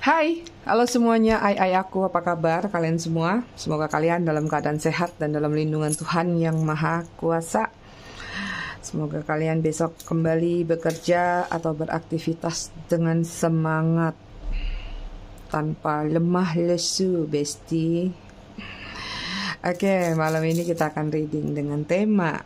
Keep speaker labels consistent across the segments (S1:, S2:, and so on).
S1: Hai, halo semuanya, ai ai aku, apa kabar kalian semua? Semoga kalian dalam keadaan sehat dan dalam lindungan Tuhan yang Maha Kuasa. Semoga kalian besok kembali bekerja atau beraktivitas dengan semangat tanpa lemah lesu, besti. Oke, malam ini kita akan reading dengan tema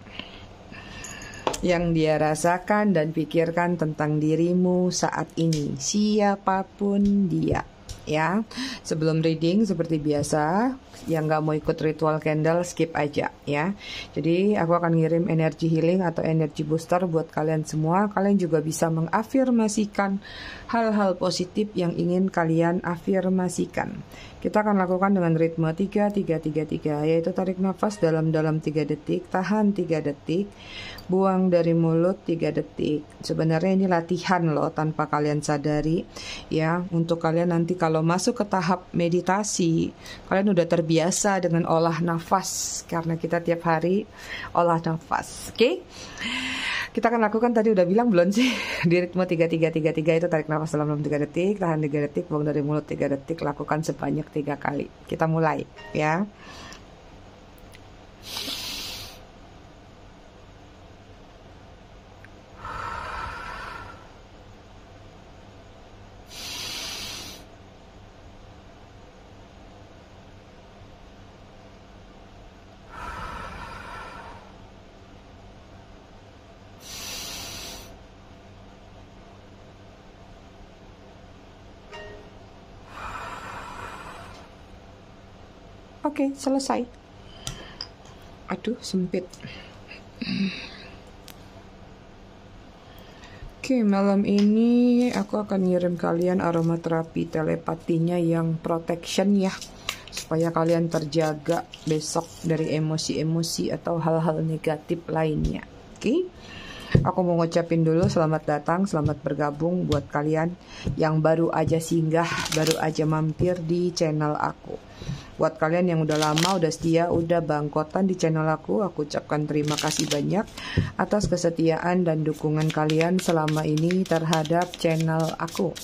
S1: yang dia rasakan dan pikirkan tentang dirimu saat ini, siapa pun dia. Ya, sebelum reading seperti biasa, yang nggak mau ikut ritual candle skip aja ya. Jadi aku akan ngirim energi healing atau energi booster buat kalian semua. Kalian juga bisa mengafirmasikan hal-hal positif yang ingin kalian afirmasikan. Kita akan lakukan dengan ritme 3 3 3 3 yaitu tarik nafas dalam-dalam 3 detik, tahan 3 detik, buang dari mulut 3 detik. Sebenarnya ini latihan loh tanpa kalian sadari ya untuk kalian nanti kalau masuk ke tahap meditasi, kalian udah terbiasa dengan olah nafas karena kita tiap hari olah nafas. Oke? Okay? Kita akan lakukan tadi udah bilang belum sih di ritme 3333 itu tarik nafas dalam 3 detik, tahan 3 detik, buang dari mulut 3 detik, lakukan sebanyak 3 kali. Kita mulai ya. Selesai. Aduh, sempit. Oke, okay, malam ini aku akan ngirim kalian aromaterapi telepatinya yang protection ya. Supaya kalian terjaga besok dari emosi-emosi atau hal-hal negatif lainnya. Oke. Okay? Aku mau ngucapin dulu selamat datang, selamat bergabung buat kalian yang baru aja singgah, baru aja mampir di channel aku. Buat kalian yang udah lama, udah setia, udah bangkotan di channel aku, aku ucapkan terima kasih banyak atas kesetiaan dan dukungan kalian selama ini terhadap channel aku.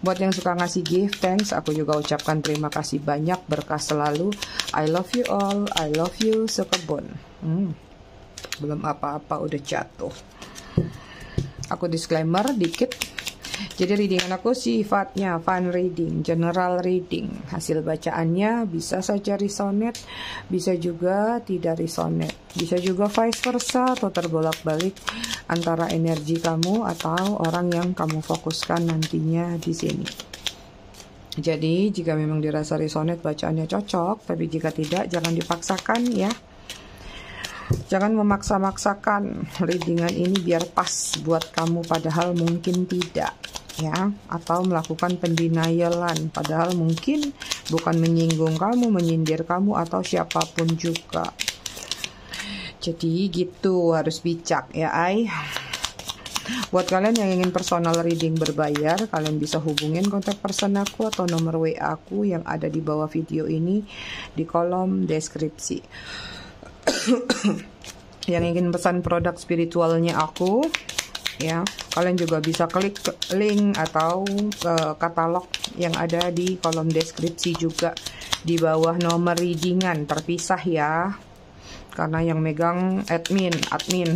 S1: Buat yang suka ngasih gift, thanks. Aku juga ucapkan terima kasih banyak, berkah selalu. I love you all, I love you sekebun. Hmm, belum apa-apa udah jatuh. Aku disclaimer dikit jadi readingan aku sifatnya fun reading, general reading. Hasil bacaannya bisa saja resonate, bisa juga tidak resonate. Bisa juga vice versa atau terbolak-balik antara energi kamu atau orang yang kamu fokuskan nantinya di sini. Jadi, jika memang dirasa resonate bacaannya cocok, tapi jika tidak jangan dipaksakan ya. Jangan memaksa-maksakan readingan ini biar pas buat kamu padahal mungkin tidak ya atau melakukan pendenialan padahal mungkin bukan menyinggung kamu, menyindir kamu atau siapa pun juga. Jadi gitu harus bijak ya ay. Buat kalian yang ingin personal reading berbayar, kalian bisa hubungin kontak person aku atau nomor WA aku yang ada di bawah video ini di kolom deskripsi. yang ingin pesan produk spiritualnya aku, ya kalian juga bisa klik link atau uh, katalog yang ada di kolom deskripsi juga. Di bawah nomor readingan terpisah ya. Karena yang megang admin admin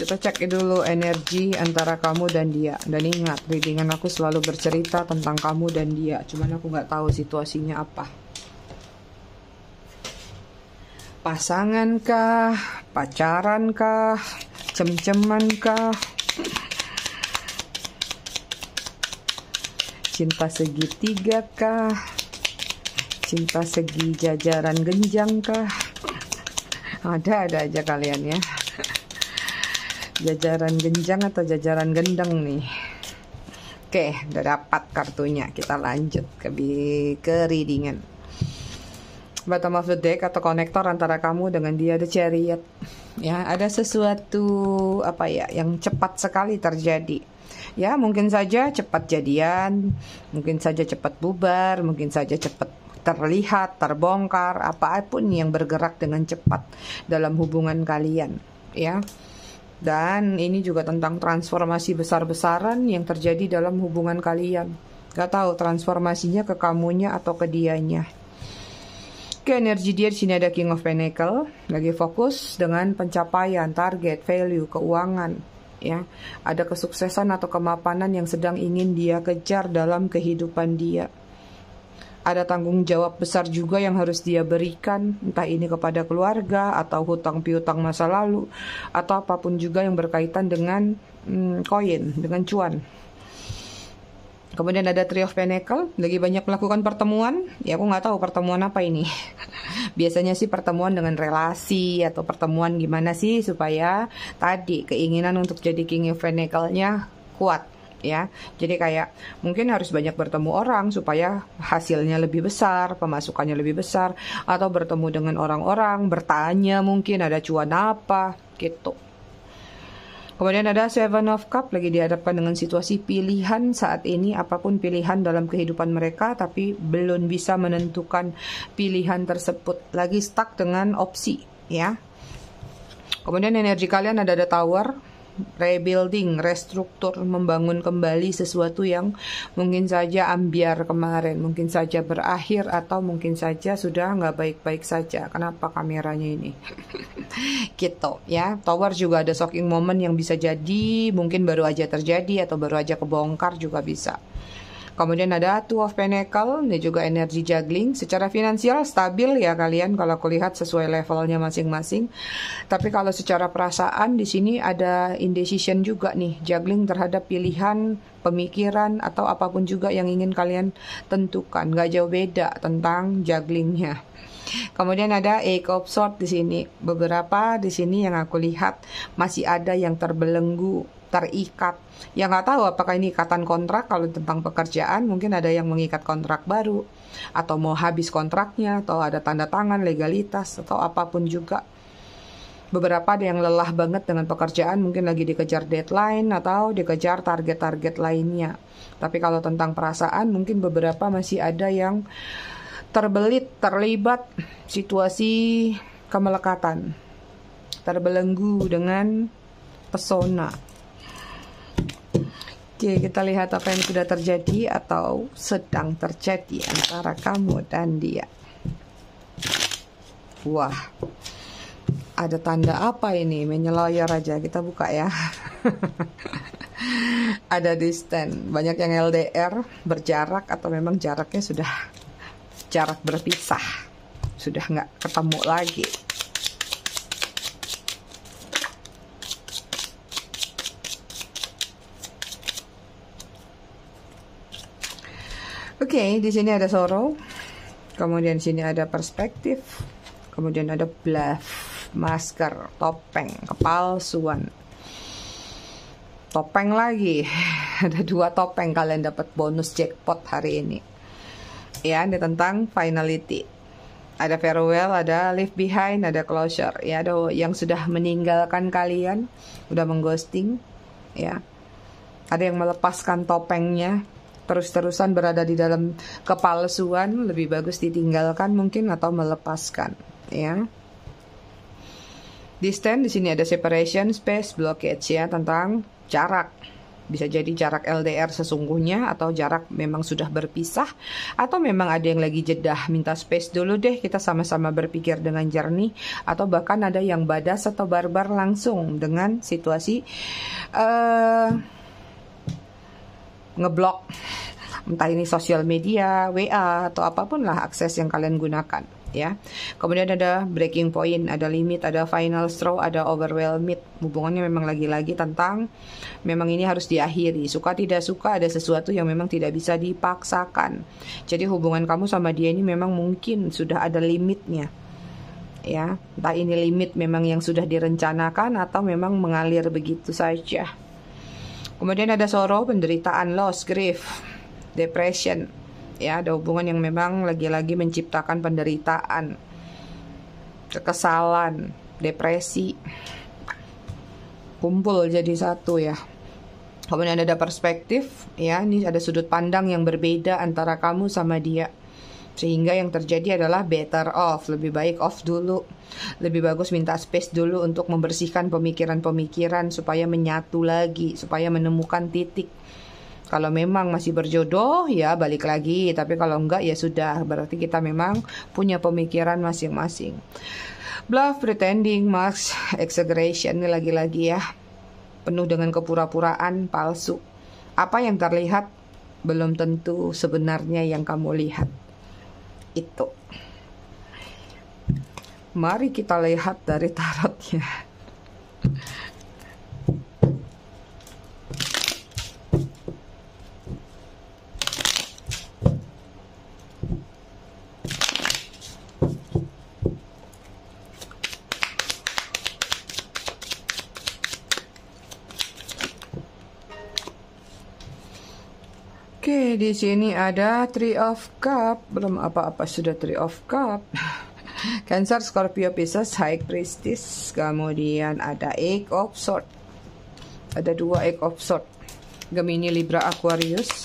S1: kita cek dulu energi antara kamu dan dia. Dan ingat readingan aku selalu bercerita tentang kamu dan dia. Cuman aku nggak tahu situasinya apa. Pasangan kah, pacaran kah, cem-ceman kah, cinta segitiga kah, cinta segi jajaran genjang kah, ada ada aja kalian ya, jajaran genjang atau jajaran gendeng nih. Oke, udah dapat kartunya. Kita lanjut ke ke readingan bottom of the deck atau konektor antara kamu dengan dia the chariot ya ada sesuatu apa ya yang cepat sekali terjadi ya mungkin saja cepat jadian mungkin saja cepat bubar mungkin saja cepat terlihat terbongkar apa pun yang bergerak dengan cepat dalam hubungan kalian ya. Dan ini juga tentang transformasi besar-besaran yang terjadi dalam hubungan kalian. Gak tahu transformasinya ke kamunya atau ke dianya. Ke energi dia di sini ada King of Pentacle, lagi fokus dengan pencapaian, target, value, keuangan, ya. Ada kesuksesan atau kemapanan yang sedang ingin dia kejar dalam kehidupan dia ada tanggung jawab besar juga yang harus dia berikan, entah ini kepada keluarga atau hutang piutang masa lalu, atau apa pun juga yang berkaitan dengan hmm, koin, dengan cuan. Kemudian ada Three of Pentacle, lagi banyak melakukan pertemuan. Ya aku nggak tahu pertemuan apa ini. Biasanya sih pertemuan dengan relasi atau pertemuan gimana sih supaya tadi keinginan untuk jadi King of Pentacle-nya kuat ya. Jadi kayak mungkin harus banyak bertemu orang supaya hasilnya lebih besar, pemasukannya lebih besar atau bertemu dengan orang-orang, bertanya mungkin ada cuan apa gitu. Kemudian ada Seven of Cup lagi dihadapkan dengan situasi pilihan saat ini apa pun pilihan dalam kehidupan mereka tapi belum bisa menentukan pilihan tersebut lagi stuck dengan opsi ya. Kemudian energi kalian ada ada tower rebuilding, restruktur, membangun kembali sesuatu yang mungkin saja ambiar kemarin, mungkin saja berakhir atau mungkin saja sudah nggak baik-baik saja. Kenapa kameranya ini? gitu ya. Tower juga ada shocking moment yang bisa jadi, mungkin baru aja terjadi atau baru aja kebongkar juga bisa. Kemudian ada Two of Pentacle, ini juga energi juggling. Secara finansial stabil ya kalian kalau kulihat sesuai levelnya masing-masing. Tapi kalau secara perasaan di sini ada indecision juga nih, juggling terhadap pilihan, pemikiran atau apa pun juga yang ingin kalian tentukan. Gak jauh beda tentang jugglingnya. Kemudian ada Eight of Swords di sini. Beberapa di sini yang aku lihat masih ada yang terbelenggu terikat. Yang nggak tahu apakah ini ikatan kontrak kalau tentang pekerjaan mungkin ada yang mengikat kontrak baru atau mau habis kontraknya atau ada tanda tangan legalitas atau apa pun juga. Beberapa ada yang lelah banget dengan pekerjaan mungkin lagi dikejar deadline atau dikejar target-target lainnya. Tapi kalau tentang perasaan mungkin beberapa masih ada yang terbelit, terlibat situasi kemelekatan, terbelenggu dengan pesona. Oke, kita lihat apa yang sudah terjadi atau sedang terjadi antara kamu dan dia. Wah, ada tanda apa ini? Menyeloyor aja, kita buka ya. ada distance, banyak yang LDR, berjarak atau memang jaraknya sudah jarak berpisah. Sudah nggak ketemu lagi. Oke, di sini ada sorrow. Kemudian di sini ada perspektif. Kemudian ada bluff, masker, topeng, kepalsuan. Topeng lagi. ada dua topeng kalian dapat bonus jackpot hari ini. Ya, ini tentang finality. Ada farewell, ada leave behind, ada closure. Ya, ada yang sudah meninggalkan kalian, udah mengghosting, ya. Ada yang melepaskan topengnya, terus-terusan berada di dalam kepalsuan lebih bagus ditinggalkan mungkin atau melepaskan ya. Distance di sini ada separation space blockage ya tentang jarak. Bisa jadi jarak LDR sesungguhnya atau jarak memang sudah berpisah atau memang ada yang lagi jedah. Minta space dulu deh kita sama-sama berpikir dengan jernih atau bahkan ada yang badas atau barbar langsung dengan situasi uh, ngeblok entah ini sosial media, WA atau apa pun lah akses yang kalian gunakan ya. Kemudian ada breaking point, ada limit, ada final straw, ada overwhelmed. Hubungannya memang lagi-lagi tentang memang ini harus diakhiri. Suka tidak suka ada sesuatu yang memang tidak bisa dipaksakan. Jadi hubungan kamu sama dia ini memang mungkin sudah ada limitnya. Ya, entah ini limit memang yang sudah direncanakan atau memang mengalir begitu saja. Kemudian ada sorrow, penderitaan, loss, grief, depression. Ya, ada hubungan yang memang lagi-lagi menciptakan penderitaan, kekesalan, depresi. Kumpul jadi satu ya. Kemudian ada perspektif, ya, ini ada sudut pandang yang berbeda antara kamu sama dia. Sehingga yang terjadi adalah better off, lebih baik off dulu. Lebih bagus minta space dulu untuk membersihkan pemikiran-pemikiran supaya menyatu lagi, supaya menemukan titik. Kalau memang masih berjodoh ya balik lagi, tapi kalau enggak ya sudah, berarti kita memang punya pemikiran masing-masing. Bluff, pretending, mask, exaggeration ini lagi-lagi ya. Penuh dengan kepura-puraan, palsu. Apa yang terlihat belum tentu sebenarnya yang kamu lihat itu. Mari kita lihat dari tarotnya. Oke, di sini ada Three of Cup. Belum apa-apa sudah Three of Cup. Cancer, Scorpio, Pisces, High Priestess. Kemudian ada Eight of Swords. Ada dua Eight of Swords. Gemini, Libra, Aquarius.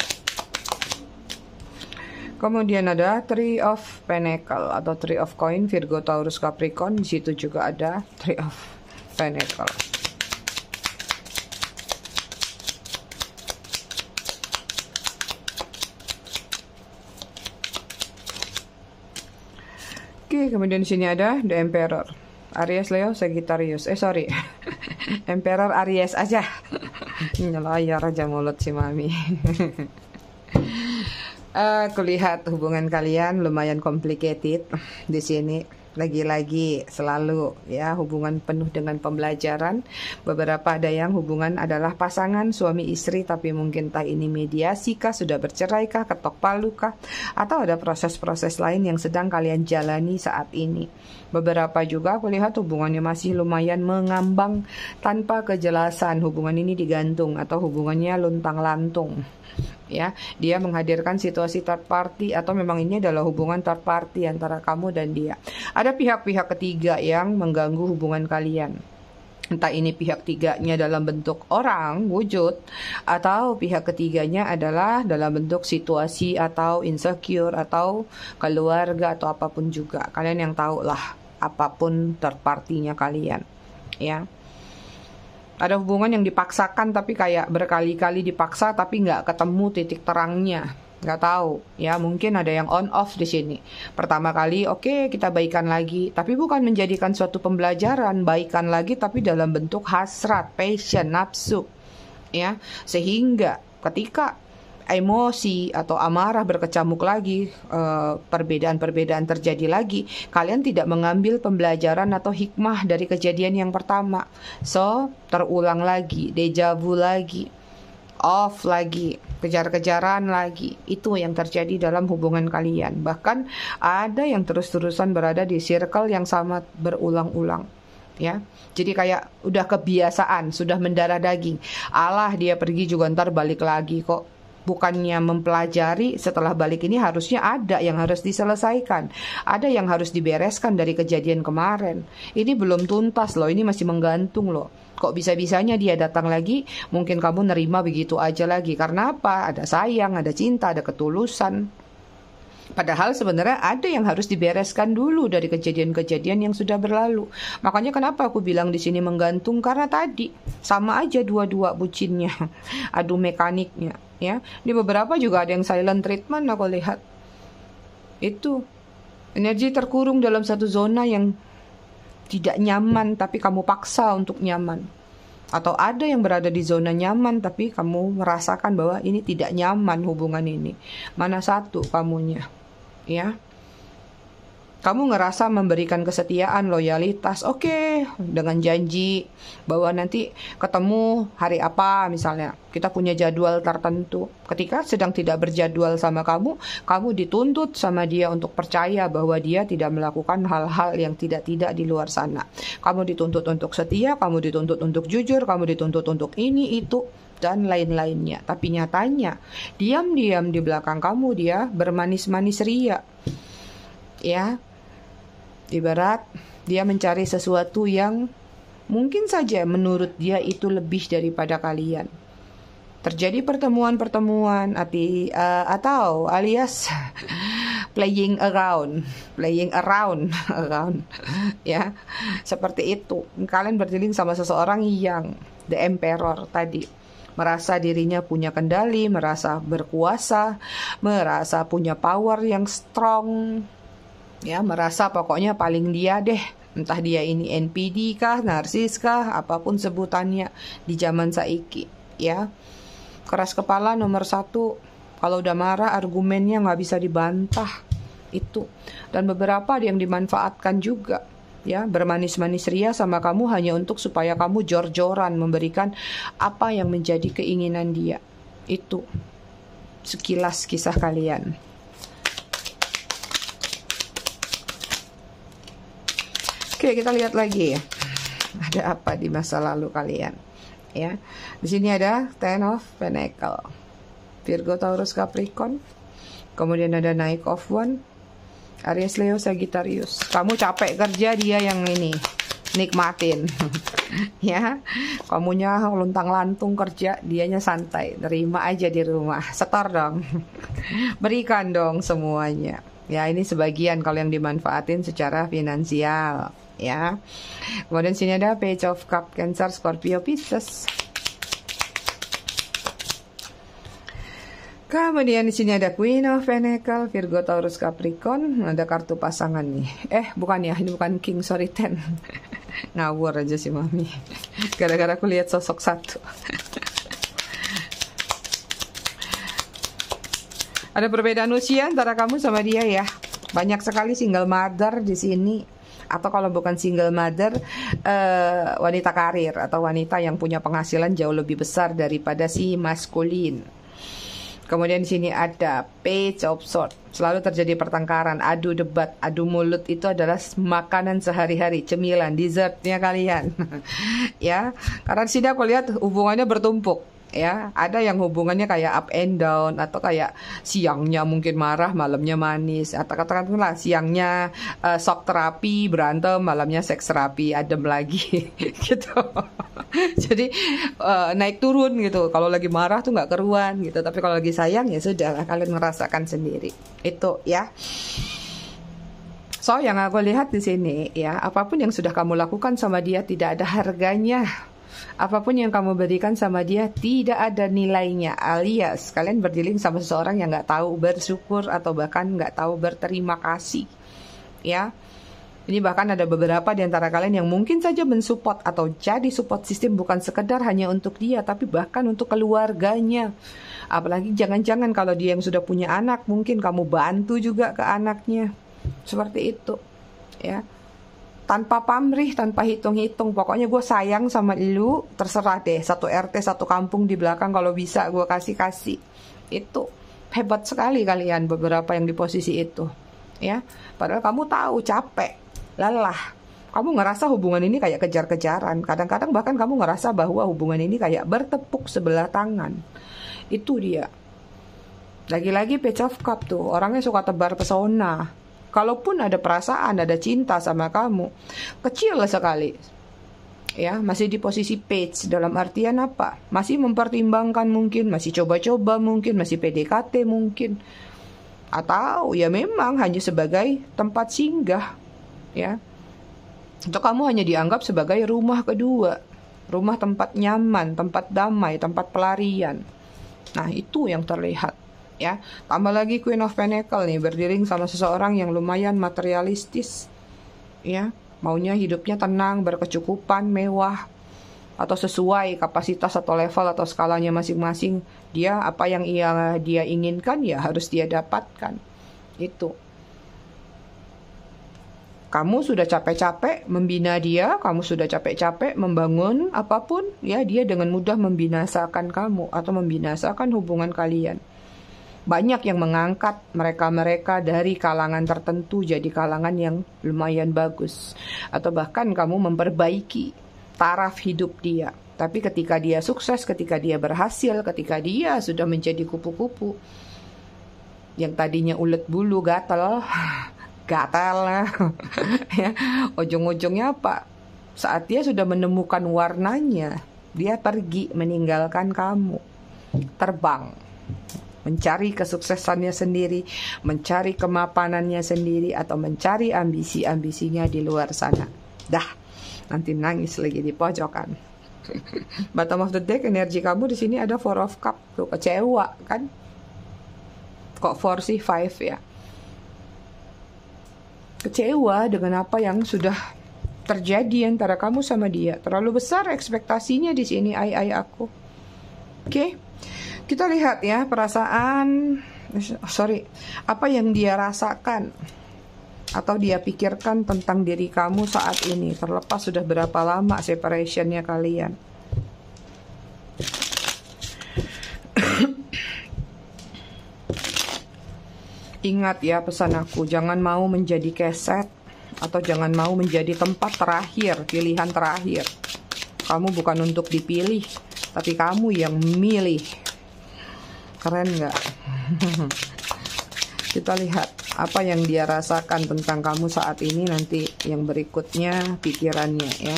S1: Kemudian ada Three of Pentacle atau Three of Coin, Virgo, Taurus, Capricorn. Di situ juga ada Three of Pentacle. Kemudian di sini ada The Emperor. Aries Leo Sagittarius. Eh sorry. Emperor Aries aja. Nyelayar aja mulut si Mami. Aku lihat hubungan kalian lumayan complicated di sini lagi-lagi selalu ya hubungan penuh dengan pembelajaran. Beberapa ada yang hubungan adalah pasangan suami istri tapi mungkin tak ini mediasi kah, sudah bercerai kah, ketok palu kah, atau ada proses-proses lain yang sedang kalian jalani saat ini. Beberapa juga aku lihat hubungannya masih lumayan mengambang tanpa kejelasan. Hubungan ini digantung atau hubungannya luntang-lantung ya. Dia menghadirkan situasi third party atau memang ini adalah hubungan third party antara kamu dan dia. Ada pihak-pihak ketiga yang mengganggu hubungan kalian. Entah ini pihak tiganya dalam bentuk orang wujud atau pihak ketiganya adalah dalam bentuk situasi atau insecure atau keluarga atau apa pun juga. Kalian yang tahu lah apa pun third party-nya kalian ya. Ada hubungan yang dipaksakan tapi kayak berkali-kali dipaksa tapi nggak ketemu titik terangnya. Nggak tahu ya. Mungkin ada yang on off di sini. Pertama kali oke okay, kita baikan lagi. Tapi bukan menjadikan suatu pembelajaran baikan lagi tapi dalam bentuk hasrat passion nafsu ya. Sehingga ketika emosi atau amarah berkecamuk lagi, eh, perbedaan-perbedaan terjadi lagi, kalian tidak mengambil pembelajaran atau hikmah dari kejadian yang pertama. So, terulang lagi, deja vu lagi, off lagi, kejar-kejaran lagi. Itu yang terjadi dalam hubungan kalian. Bahkan ada yang terus-terusan berada di circle yang sama berulang-ulang ya. Jadi kayak udah kebiasaan, sudah mendarah daging. Allah dia pergi juga ntar balik lagi kok bukannya mempelajari setelah balik ini harusnya ada yang harus diselesaikan. Ada yang harus dibereskan dari kejadian kemarin. Ini belum tuntas loh ini masih menggantung loh. Kok bisa-bisanya dia datang lagi? Mungkin kamu nerima begitu aja lagi. Karena apa? Ada sayang ada cinta ada ketulusan Padahal sebenarnya ada yang harus dibereskan dulu dari kejadian-kejadian yang sudah berlalu. Makanya kenapa aku bilang di sini menggantung karena tadi sama aja dua-dua bucinnya, adu mekaniknya, ya. Di beberapa juga ada yang silent treatment aku lihat. Itu energi terkurung dalam satu zona yang tidak nyaman tapi kamu paksa untuk nyaman. Atau ada yang berada di zona nyaman tapi kamu merasakan bahwa ini tidak nyaman hubungan ini. Mana satu kamunya? ya kamu ngerasa memberikan kesetiaan, loyalitas, oke, okay, dengan janji bahwa nanti ketemu hari apa misalnya. Kita punya jadwal tertentu. Ketika sedang tidak berjadwal sama kamu, kamu dituntut sama dia untuk percaya bahwa dia tidak melakukan hal-hal yang tidak-tidak di luar sana. Kamu dituntut untuk setia, kamu dituntut untuk jujur, kamu dituntut untuk ini, itu, dan lain-lainnya. Tapi nyatanya, diam-diam di belakang kamu dia bermanis-manis ria. Ya, ibarat dia mencari sesuatu yang mungkin saja menurut dia itu lebih daripada kalian. Terjadi pertemuan-pertemuan uh, atau alias playing around, playing around, around, ya, seperti itu. Kalian berdealing sama seseorang yang the emperor tadi merasa dirinya punya kendali, merasa berkuasa, merasa punya power yang strong, ya, merasa pokoknya paling dia deh. Entah dia ini NPD kah, narsis kah, apa pun sebutannya di zaman saiki, ya. Keras kepala nomor satu, kalau udah marah argumennya nggak bisa dibantah itu. Dan beberapa yang dimanfaatkan juga ya bermanis-manis ria sama kamu hanya untuk supaya kamu jor-joran memberikan apa yang menjadi keinginan dia. Itu sekilas kisah kalian. Oke, kita lihat lagi ya. Ada apa di masa lalu kalian? Ya. Di sini ada Ten of Pentacle. Virgo, Taurus, Capricorn. Kemudian ada Naik of One. Aries, Leo, Sagittarius. Kamu capek kerja, dia yang ini nikmatin. ya, kamunya luntang lantung kerja, dianya santai, terima aja di rumah. Setor dong. Berikan dong semuanya. Ya, ini sebagian kalau yang dimanfaatin secara finansial, ya. Kemudian sini ada Page of Cup, Cancer, Scorpio, Pisces. Kemudian di sini ada Queen of Pentacle, Virgo, Taurus, Capricorn. Ada kartu pasangan nih. Eh, bukan ya, ini bukan King, sorry Ten. Ngawur aja sih Mami. Gara-gara aku lihat sosok satu. ada perbedaan usia antara kamu sama dia ya. Banyak sekali single mother di sini atau kalau bukan single mother uh, wanita karir atau wanita yang punya penghasilan jauh lebih besar daripada si maskulin Kemudian di sini ada page of sword. Selalu terjadi pertengkaran, adu debat, adu mulut itu adalah makanan sehari-hari, cemilan, dessertnya kalian. ya, karena di sini aku lihat hubungannya bertumpuk ya ada yang hubungannya kayak up and down atau kayak siangnya mungkin marah malamnya manis. Atau katakanlah siangnya uh, sok terapi berantem malamnya seks terapi adem lagi gitu. Jadi uh, naik turun gitu. Kalau lagi marah tuh nggak keruan gitu. Tapi kalau lagi sayang ya sudah kalian merasakan sendiri. Itu ya. So yang aku lihat di sini ya apa pun yang sudah kamu lakukan sama dia tidak ada harganya apa pun yang kamu berikan sama dia tidak ada nilainya alias kalian berdealing sama seseorang yang nggak tahu bersyukur atau bahkan nggak tahu berterima kasih ya ini bahkan ada beberapa di antara kalian yang mungkin saja mensupport atau jadi support sistem bukan sekedar hanya untuk dia, tapi bahkan untuk keluarganya. Apalagi jangan-jangan kalau dia yang sudah punya anak, mungkin kamu bantu juga ke anaknya. Seperti itu. Ya tanpa pamrih, tanpa hitung-hitung. Pokoknya gue sayang sama lu, terserah deh. Satu RT, satu kampung di belakang kalau bisa gue kasih-kasih. Itu hebat sekali kalian beberapa yang di posisi itu. Ya, padahal kamu tahu capek, lelah. Kamu ngerasa hubungan ini kayak kejar-kejaran. Kadang-kadang bahkan kamu ngerasa bahwa hubungan ini kayak bertepuk sebelah tangan. Itu dia. Lagi-lagi page of cup tuh, orangnya suka tebar pesona Kalaupun ada perasaan, ada cinta sama kamu, kecil sekali. Ya, masih di posisi page dalam artian apa? Masih mempertimbangkan mungkin, masih coba-coba mungkin, masih PDKT mungkin. Atau ya memang hanya sebagai tempat singgah, ya. Untuk kamu hanya dianggap sebagai rumah kedua, rumah tempat nyaman, tempat damai, tempat pelarian. Nah, itu yang terlihat ya. Tambah lagi Queen of Pentacle nih berdiri sama seseorang yang lumayan materialistis. Ya, maunya hidupnya tenang, berkecukupan, mewah atau sesuai kapasitas atau level atau skalanya masing-masing. Dia apa yang ia dia inginkan ya harus dia dapatkan. Itu. Kamu sudah capek-capek membina dia, kamu sudah capek-capek membangun apa pun, ya dia dengan mudah membinasakan kamu atau membinasakan hubungan kalian banyak yang mengangkat mereka-mereka dari kalangan tertentu jadi kalangan yang lumayan bagus atau bahkan kamu memperbaiki taraf hidup dia. Tapi ketika dia sukses, ketika dia berhasil, ketika dia sudah menjadi kupu-kupu yang tadinya ulet bulu gatal, gatal ya, ujung-ujungnya apa? Saat dia sudah menemukan warnanya, dia pergi meninggalkan kamu, terbang mencari kesuksesannya sendiri, mencari kemapanannya sendiri, atau mencari ambisi-ambisinya di luar sana. Dah, nanti nangis lagi di pojokan. Bottom of the deck energi kamu di sini ada four of cup tuh kecewa kan? Kok four sih five ya? Kecewa dengan apa yang sudah terjadi antara kamu sama dia. Terlalu besar ekspektasinya di sini ai ai aku. Oke. Okay? Kita lihat ya perasaan sorry, apa yang dia rasakan atau dia pikirkan tentang diri kamu saat ini terlepas sudah berapa lama separationnya kalian. Ingat ya pesan aku, jangan mau menjadi keset atau jangan mau menjadi tempat terakhir, pilihan terakhir. Kamu bukan untuk dipilih, tapi kamu yang milih. Keren nggak? Kita lihat apa yang dia rasakan tentang kamu saat ini nanti yang berikutnya pikirannya ya.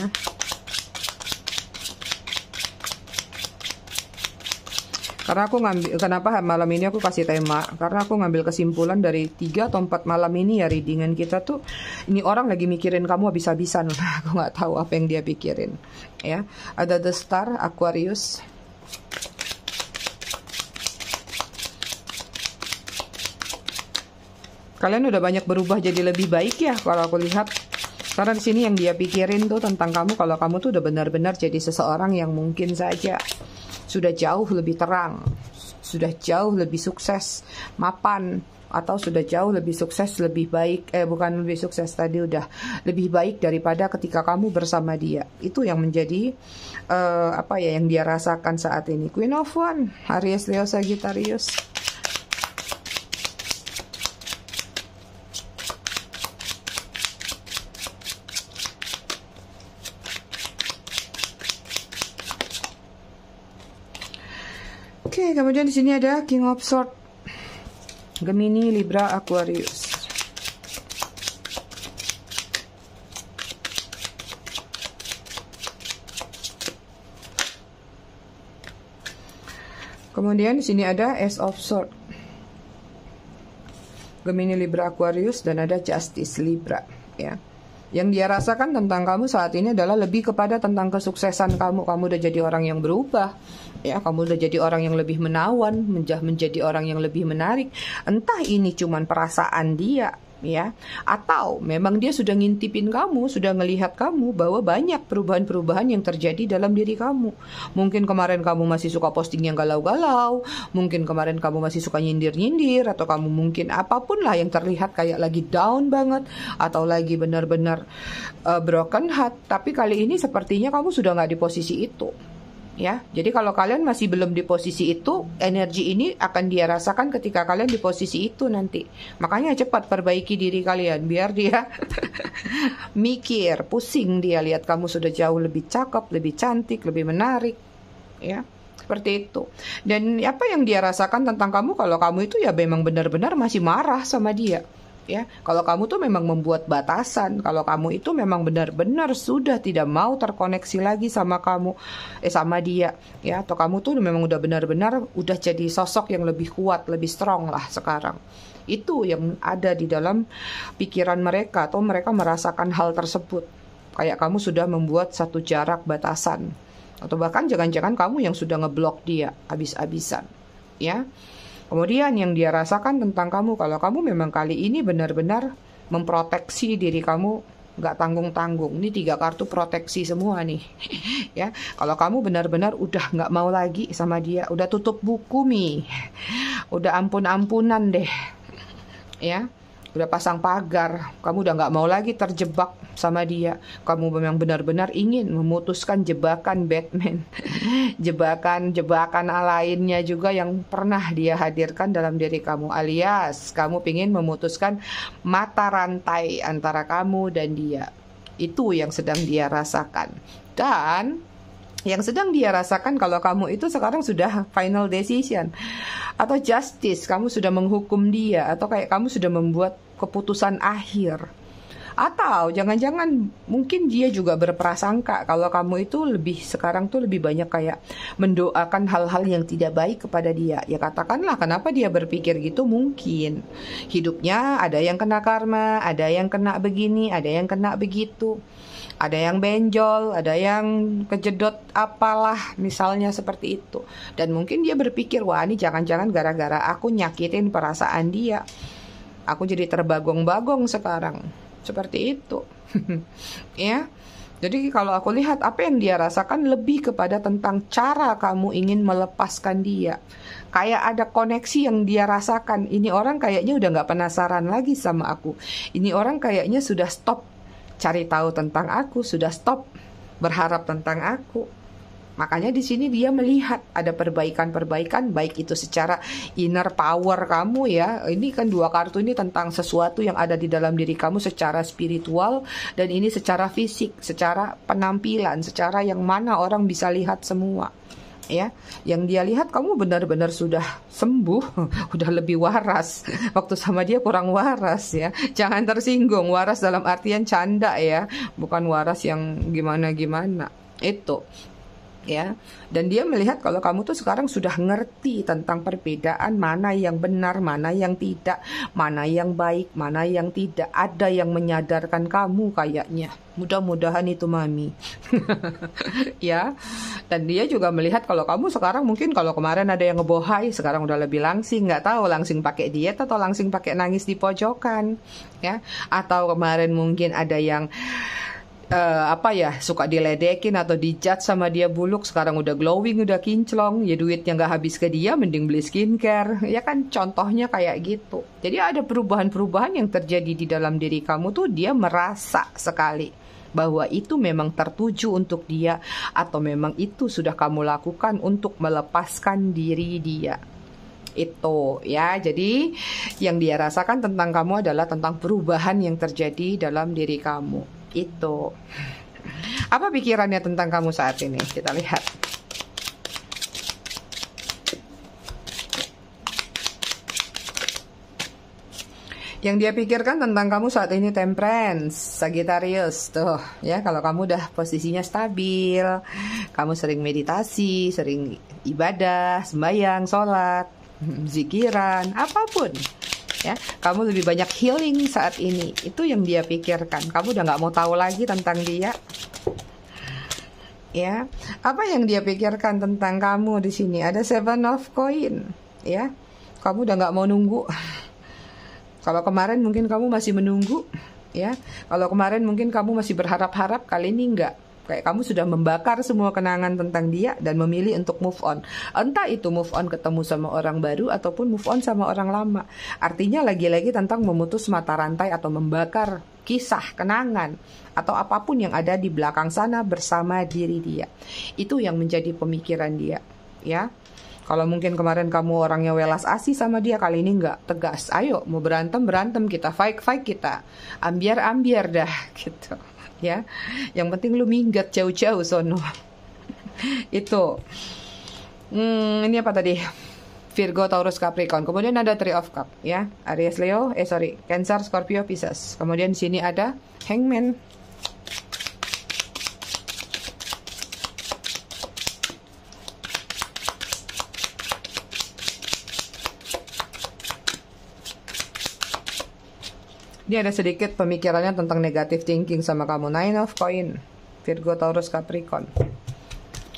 S1: Karena aku ngambil, kenapa malam ini aku kasih tema? Karena aku ngambil kesimpulan dari tiga atau empat malam ini ya readingan kita tuh, ini orang lagi mikirin kamu habis-habisan. aku nggak tahu apa yang dia pikirin. Ya, ada The Star, Aquarius, Kalian udah banyak berubah jadi lebih baik ya kalau aku lihat. Karena di sini yang dia pikirin tuh tentang kamu kalau kamu tuh udah benar-benar jadi seseorang yang mungkin saja sudah jauh lebih terang, sudah jauh lebih sukses, mapan, atau sudah jauh lebih sukses, lebih baik, eh bukan lebih sukses tadi udah lebih baik daripada ketika kamu bersama dia. Itu yang menjadi uh, apa ya yang dia rasakan saat ini. Queen of One, Aries Leo Sagittarius. Kemudian di sini ada King of Swords. Gemini, Libra, Aquarius. Kemudian di sini ada Ace of Swords. Gemini, Libra, Aquarius dan ada Justice Libra, ya. Yang dia rasakan tentang kamu saat ini adalah lebih kepada tentang kesuksesan kamu. Kamu udah jadi orang yang berubah. Ya, kamu udah jadi orang yang lebih menawan, menjadi orang yang lebih menarik. Entah ini cuman perasaan dia ya. Atau memang dia sudah ngintipin kamu sudah ngelihat kamu bahwa banyak perubahan-perubahan yang terjadi dalam diri kamu. Mungkin kemarin kamu masih suka posting yang galau-galau mungkin kemarin kamu masih suka nyindir-nyindir atau kamu mungkin apa pun lah yang terlihat kayak lagi down banget atau lagi benar-benar uh, broken heart. Tapi kali ini sepertinya kamu sudah nggak di posisi itu ya. Jadi kalau kalian masih belum di posisi itu, energi ini akan dia rasakan ketika kalian di posisi itu nanti. Makanya cepat perbaiki diri kalian biar dia mikir, pusing dia lihat kamu sudah jauh lebih cakep, lebih cantik, lebih menarik, ya. Seperti itu. Dan apa yang dia rasakan tentang kamu kalau kamu itu ya memang benar-benar masih marah sama dia ya. Kalau kamu tuh memang membuat batasan, kalau kamu itu memang benar-benar sudah tidak mau terkoneksi lagi sama kamu eh sama dia, ya. Atau kamu tuh memang udah benar-benar udah jadi sosok yang lebih kuat, lebih strong lah sekarang. Itu yang ada di dalam pikiran mereka atau mereka merasakan hal tersebut. Kayak kamu sudah membuat satu jarak batasan atau bahkan jangan-jangan kamu yang sudah ngeblok dia habis-habisan ya Kemudian yang dia rasakan tentang kamu kalau kamu memang kali ini benar-benar memproteksi diri kamu nggak tanggung-tanggung. Ini tiga kartu proteksi semua nih, ya. Kalau kamu benar-benar udah nggak mau lagi sama dia, udah tutup buku mi, udah ampun-ampunan deh, ya udah pasang pagar, kamu udah nggak mau lagi terjebak sama dia. Kamu memang benar-benar ingin memutuskan jebakan Batman, jebakan-jebakan lainnya juga yang pernah dia hadirkan dalam diri kamu. Alias, kamu ingin memutuskan mata rantai antara kamu dan dia. Itu yang sedang dia rasakan. Dan yang sedang dia rasakan kalau kamu itu sekarang sudah final decision atau justice, kamu sudah menghukum dia atau kayak kamu sudah membuat keputusan akhir Atau jangan-jangan mungkin dia juga berprasangka kalau kamu itu lebih sekarang tuh lebih banyak kayak mendoakan hal-hal yang tidak baik kepada dia. Ya katakanlah kenapa dia berpikir gitu mungkin hidupnya ada yang kena karma, ada yang kena begini, ada yang kena begitu ada yang benjol, ada yang kejedot apalah misalnya seperti itu. Dan mungkin dia berpikir, wah ini jangan-jangan gara-gara aku nyakitin perasaan dia. Aku jadi terbagong-bagong sekarang. Seperti itu. ya. Jadi kalau aku lihat apa yang dia rasakan lebih kepada tentang cara kamu ingin melepaskan dia. Kayak ada koneksi yang dia rasakan. Ini orang kayaknya udah nggak penasaran lagi sama aku. Ini orang kayaknya sudah stop cari tahu tentang aku, sudah stop berharap tentang aku. Makanya di sini dia melihat ada perbaikan-perbaikan baik itu secara inner power kamu ya. Ini kan dua kartu ini tentang sesuatu yang ada di dalam diri kamu secara spiritual dan ini secara fisik, secara penampilan, secara yang mana orang bisa lihat semua ya. Yang dia lihat kamu benar-benar sudah sembuh udah lebih waras. Waktu sama dia kurang waras ya. Jangan tersinggung waras dalam artian canda ya. Bukan waras yang gimana-gimana. Itu ya. Dan dia melihat kalau kamu tuh sekarang sudah ngerti tentang perbedaan mana yang benar mana yang tidak mana yang baik mana yang tidak. Ada yang menyadarkan kamu kayaknya. Mudah-mudahan itu mami. Ya. Dan dia juga melihat kalau kamu sekarang mungkin kalau kemarin ada yang ngebohai sekarang udah lebih langsing. Nggak tahu langsing pakai diet atau langsing pakai nangis di pojokan ya. Atau kemarin mungkin ada yang uh, apa ya suka diledekin atau dijat sama dia buluk sekarang udah glowing udah kinclong ya duitnya nggak habis ke dia mending beli skincare ya kan contohnya kayak gitu jadi ada perubahan-perubahan yang terjadi di dalam diri kamu tuh dia merasa sekali bahwa itu memang tertuju untuk dia atau memang itu sudah kamu lakukan untuk melepaskan diri dia itu ya. Jadi yang dia rasakan tentang kamu adalah tentang perubahan yang terjadi dalam diri kamu. Itu. Apa pikirannya tentang kamu saat ini? Kita lihat. Yang dia pikirkan tentang kamu saat ini temperance, Sagittarius tuh ya kalau kamu udah posisinya stabil, kamu sering meditasi, sering ibadah, sembahyang, sholat, zikiran, apa pun ya. Kamu lebih banyak healing saat ini. Itu yang dia pikirkan. Kamu udah nggak mau tahu lagi tentang dia. Ya. Apa yang dia pikirkan tentang kamu di sini? Ada seven of coin ya. Kamu udah nggak mau nunggu. Kalau kemarin mungkin kamu masih menunggu ya. Kalau kemarin mungkin kamu masih berharap-harap kali ini enggak Kayak kamu sudah membakar semua kenangan tentang dia dan memilih untuk move on. Entah itu move on ketemu sama orang baru ataupun move on sama orang lama. Artinya lagi-lagi tentang memutus mata rantai atau membakar kisah, kenangan, atau apa pun yang ada di belakang sana bersama diri dia. Itu yang menjadi pemikiran dia, ya. Kalau mungkin kemarin kamu orangnya welas asih sama dia, kali ini nggak tegas. Ayo, mau berantem berantem kita, fight fight kita, ambiar ambiar dah, gitu ya. Yang penting lu minggat jauh-jauh sono. Itu. Hmm, ini apa tadi? Virgo, Taurus, Capricorn. Kemudian ada Three of Cup, ya. Aries, Leo, eh sorry, Cancer, Scorpio, Pisces. Kemudian sini ada Hangman. Dia ada sedikit pemikirannya tentang negative thinking sama kamu. Nine of coin. Virgo, Taurus, Capricorn.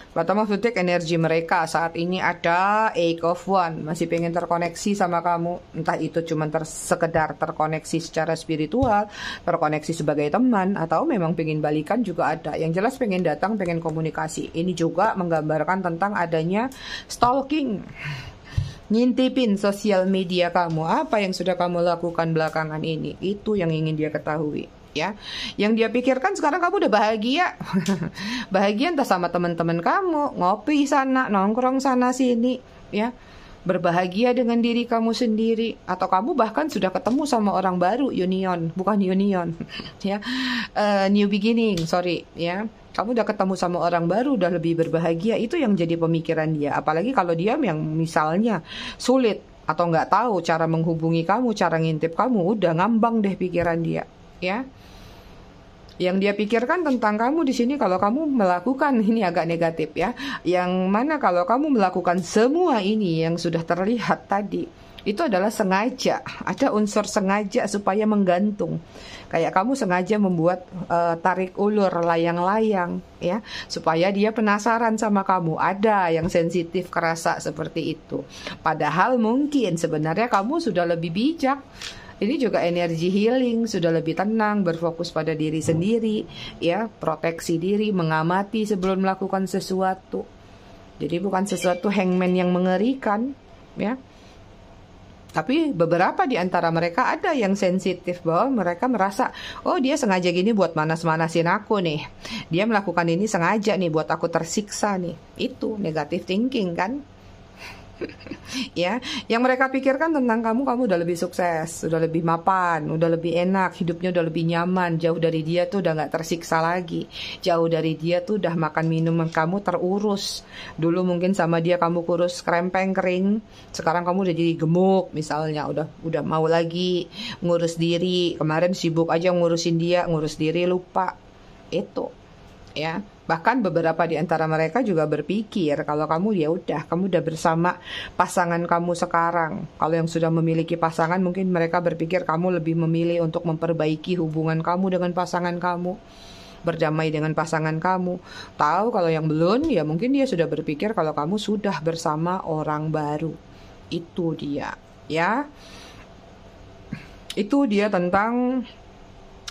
S1: Bottom of energi mereka saat ini ada Eight of One masih pengen terkoneksi sama kamu entah itu cuma ter sekedar terkoneksi secara spiritual terkoneksi sebagai teman atau memang pengen balikan juga ada yang jelas pengen datang pengen komunikasi ini juga menggambarkan tentang adanya stalking ngintipin sosial media kamu. Apa yang sudah kamu lakukan belakangan ini? Itu yang ingin dia ketahui ya. Yang dia pikirkan sekarang kamu udah bahagia. Bahagia entah sama teman-teman kamu. Ngopi sana nongkrong sana sini ya. Berbahagia dengan diri kamu sendiri. Atau kamu bahkan sudah ketemu sama orang baru union. Bukan union ya. Uh, new beginning sorry ya kamu udah ketemu sama orang baru udah lebih berbahagia itu yang jadi pemikiran dia apalagi kalau dia yang misalnya sulit atau nggak tahu cara menghubungi kamu cara ngintip kamu udah ngambang deh pikiran dia ya Yang dia pikirkan tentang kamu di sini kalau kamu melakukan ini agak negatif ya. Yang mana kalau kamu melakukan semua ini yang sudah terlihat tadi itu adalah sengaja. Ada unsur sengaja supaya menggantung. Kayak kamu sengaja membuat uh, tarik ulur layang-layang ya, supaya dia penasaran sama kamu. Ada yang sensitif kerasa seperti itu. Padahal mungkin sebenarnya kamu sudah lebih bijak. Ini juga energi healing, sudah lebih tenang, berfokus pada diri sendiri, ya, proteksi diri, mengamati sebelum melakukan sesuatu. Jadi bukan sesuatu hangman yang mengerikan, ya. Tapi beberapa di antara mereka ada yang sensitif bahwa mereka merasa, oh dia sengaja gini buat manas-manasin aku nih. Dia melakukan ini sengaja nih buat aku tersiksa nih. Itu negatif thinking kan? ya, yang mereka pikirkan tentang kamu, kamu udah lebih sukses, udah lebih mapan, udah lebih enak, hidupnya udah lebih nyaman, jauh dari dia tuh udah nggak tersiksa lagi, jauh dari dia tuh udah makan minuman kamu terurus. Dulu mungkin sama dia kamu kurus krempeng kering, sekarang kamu udah jadi gemuk misalnya, udah udah mau lagi ngurus diri. Kemarin sibuk aja ngurusin dia, ngurus diri lupa. Itu ya Bahkan beberapa di antara mereka juga berpikir kalau kamu ya udah, kamu udah bersama pasangan kamu sekarang. Kalau yang sudah memiliki pasangan mungkin mereka berpikir kamu lebih memilih untuk memperbaiki hubungan kamu dengan pasangan kamu berdamai dengan pasangan kamu. Tahu kalau yang belum, ya mungkin dia sudah berpikir kalau kamu sudah bersama orang baru. Itu dia, ya. Itu dia tentang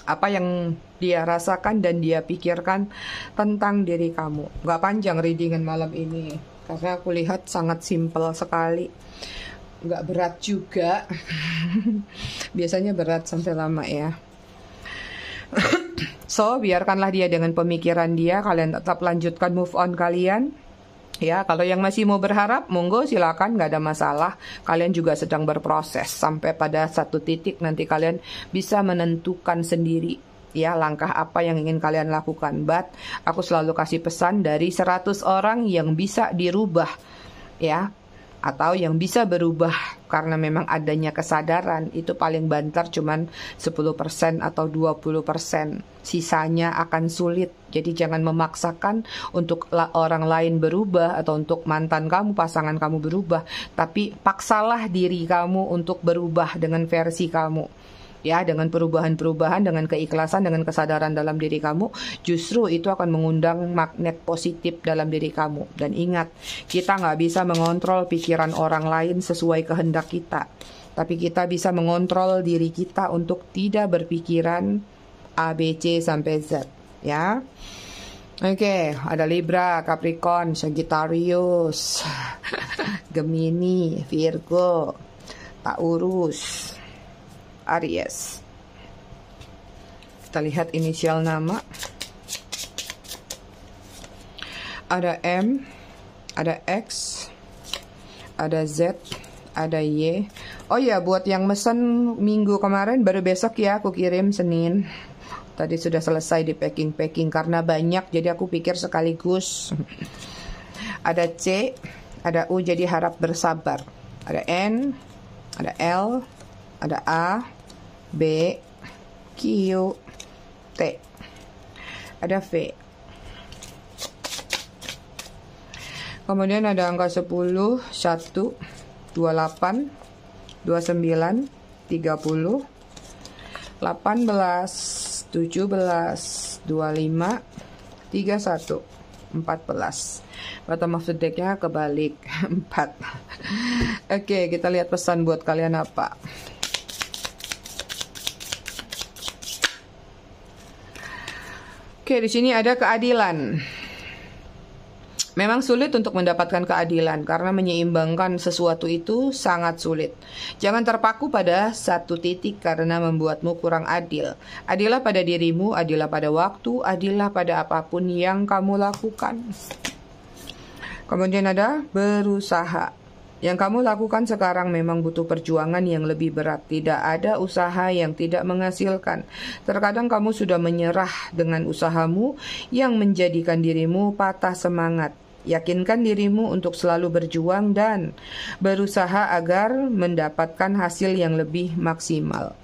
S1: apa yang dia rasakan dan dia pikirkan tentang diri kamu. Gak panjang readingan malam ini karena aku lihat sangat simpel sekali. Gak berat juga. Biasanya berat sampai lama ya. so, biarkanlah dia dengan pemikiran dia. Kalian tetap lanjutkan move on kalian. Ya, kalau yang masih mau berharap, monggo silakan, nggak ada masalah. Kalian juga sedang berproses sampai pada satu titik nanti kalian bisa menentukan sendiri ya langkah apa yang ingin kalian lakukan. But aku selalu kasih pesan dari 100 orang yang bisa dirubah ya atau yang bisa berubah karena memang adanya kesadaran itu paling banter cuman 10% atau 20% sisanya akan sulit. Jadi jangan memaksakan untuk orang lain berubah atau untuk mantan kamu pasangan kamu berubah. Tapi paksalah diri kamu untuk berubah dengan versi kamu ya dengan perubahan-perubahan dengan keikhlasan dengan kesadaran dalam diri kamu justru itu akan mengundang magnet positif dalam diri kamu. Dan ingat kita nggak bisa mengontrol pikiran orang lain sesuai kehendak kita. Tapi kita bisa mengontrol diri kita untuk tidak berpikiran A B C sampai Z ya. Oke, okay, ada Libra, Capricorn, Sagittarius, Gemini, Virgo, Taurus, Aries. Kita lihat inisial nama. Ada M, ada X, ada Z, ada Y. Oh ya, buat yang mesen minggu kemarin baru besok ya aku kirim Senin. Tadi sudah selesai di packing-packing karena banyak jadi aku pikir sekaligus. Ada C, ada U jadi harap bersabar. Ada N, ada L, ada A, B, Q, T. Ada V. Kemudian ada angka 10, 1, 28, 29, 30, 18, 17, 25, 31, 14. Bottom of the decknya kebalik 4. Oke, kita lihat pesan buat kalian apa. Oke, di sini ada keadilan. Memang sulit untuk mendapatkan keadilan karena menyeimbangkan sesuatu itu sangat sulit. Jangan terpaku pada satu titik karena membuatmu kurang adil. Adillah pada dirimu, adillah pada waktu, adillah pada apa pun yang kamu lakukan. Kemudian ada berusaha. Yang kamu lakukan sekarang memang butuh perjuangan yang lebih berat. Tidak ada usaha yang tidak menghasilkan. Terkadang kamu sudah menyerah dengan usahamu yang menjadikan dirimu patah semangat. Yakinkan dirimu untuk selalu berjuang dan berusaha agar mendapatkan hasil yang lebih maksimal.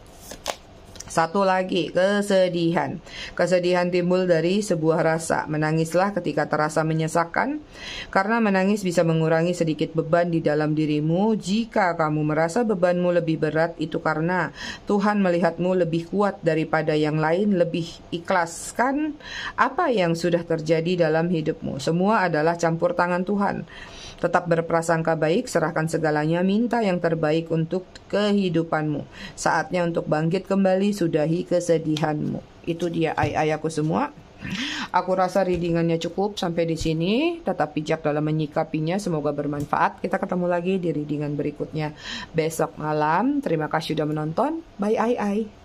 S1: Satu lagi, kesedihan. Kesedihan timbul dari sebuah rasa. Menangislah ketika terasa menyesakan, karena menangis bisa mengurangi sedikit beban di dalam dirimu. Jika kamu merasa bebanmu lebih berat, itu karena Tuhan melihatmu lebih kuat daripada yang lain, lebih ikhlaskan apa yang sudah terjadi dalam hidupmu. Semua adalah campur tangan Tuhan. Tetap berprasangka baik, serahkan segalanya, minta yang terbaik untuk kehidupanmu. Saatnya untuk bangkit kembali, sudahi kesedihanmu. Itu dia ayat-ayatku semua. Aku rasa readingannya cukup sampai di sini. Tetap bijak dalam menyikapinya. Semoga bermanfaat. Kita ketemu lagi di readingan berikutnya besok malam. Terima kasih sudah menonton. Bye, ai, ai.